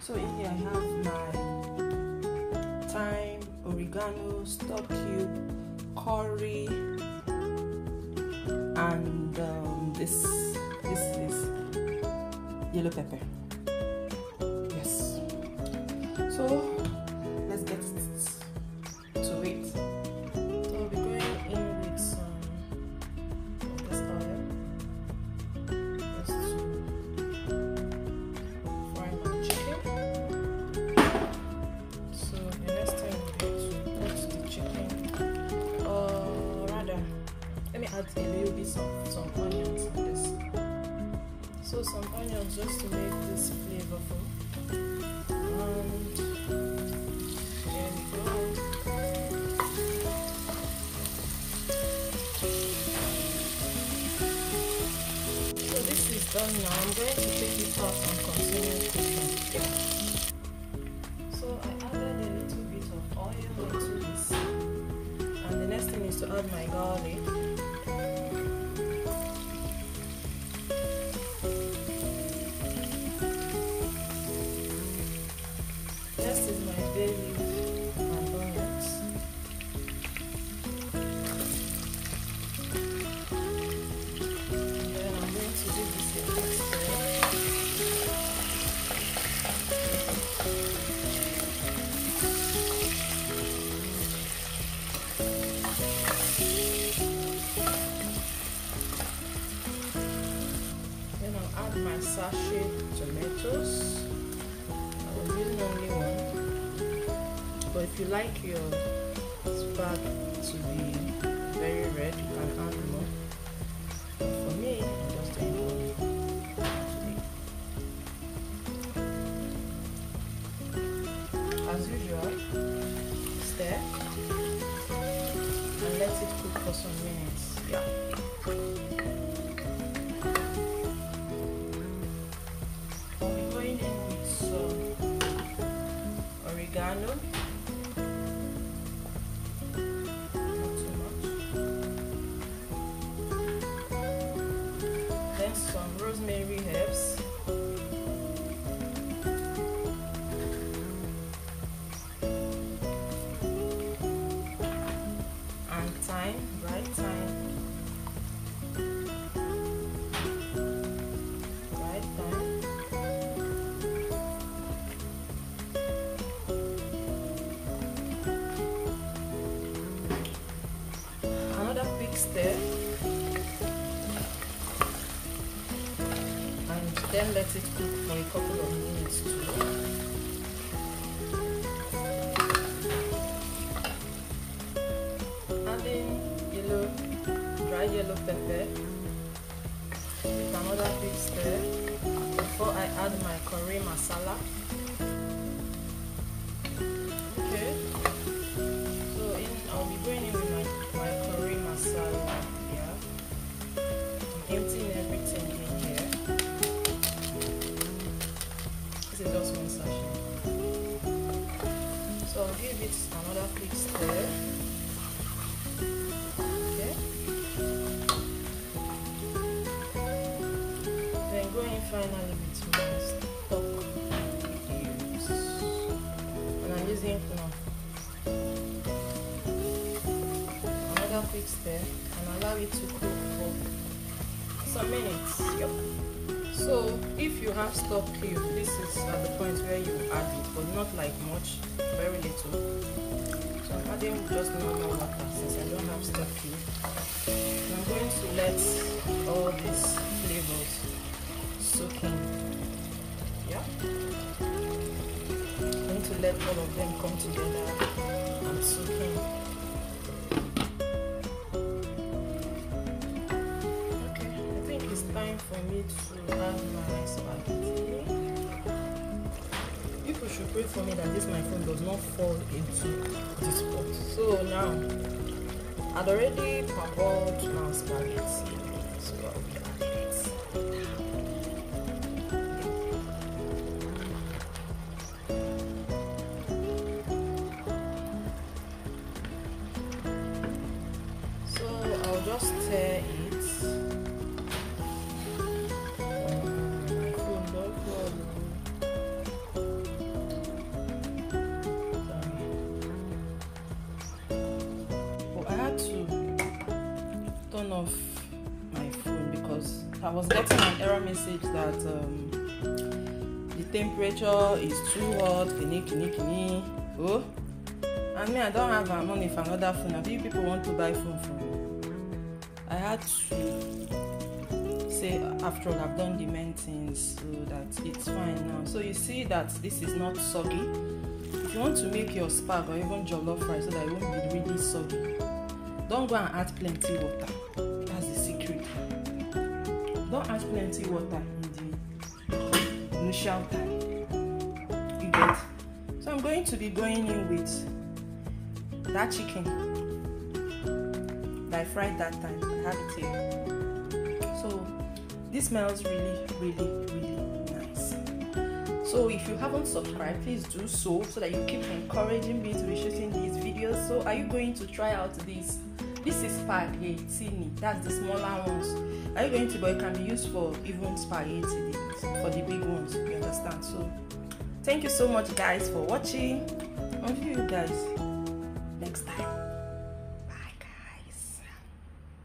So in here I have my thyme, oregano, stock cube, curry, and um, this this is yellow pepper. Yes. So a little bit of some onions in this. So some onions just to make this flavorful. So this is done now. I'm going to take it out and continue cooking. So I added a little bit of oil into this. And the next thing is to add my garlic. Sachet tomatoes. I was using only one. But if you like your spag to be very red, you can add more. But for me, just doing one. As usual, stir and let it cook for some minutes. Some rosemary herbs. And thyme, right thyme. Then let it cook for a couple of minutes too. Adding yellow, dry yellow pepper with another quick stir before I add my curry masala. Okay. So I'll be going my, my curry masala here. Now another quick stir and allow it to cook for some minutes. Yep. So if you have stock cube, this is at the point where you add it, but not like much, very little. So I'm adding just normal water since I don't have stock cube. I'm going to let all these flavors let all of them come together and soak in. Okay, I think it's time for me to have my spaghetti. People should pray for me that this my phone does not fall into this pot. So now, I'd already parboiled my spaghetti. So I'll last eh, I had to turn off my phone because I was getting an error message that um, the temperature is too hot kini kini kini oh. And me I don't have am money for another phone. Abi people want to buy phone for me? Had to say after all I've done the main things so that it's fine now. So you see that this is not soggy. If you want to make your spag or even jollof rice so that it won't be really soggy, don't go and add plenty water. That's the secret. Don't add plenty water in the initial time. You get? So I'm going to be going in with that chicken I fried that time. I have it here. So this smells really, really, really nice. So if you haven't subscribed, please do so so that you keep encouraging me to be shooting these videos. So are you going to try out this? This is spaghetti. That's the smaller ones. Are you going to? But it can be used for even spaghetti for the big ones. You understand? So thank you so much, guys, for watching. I'll see you guys next time.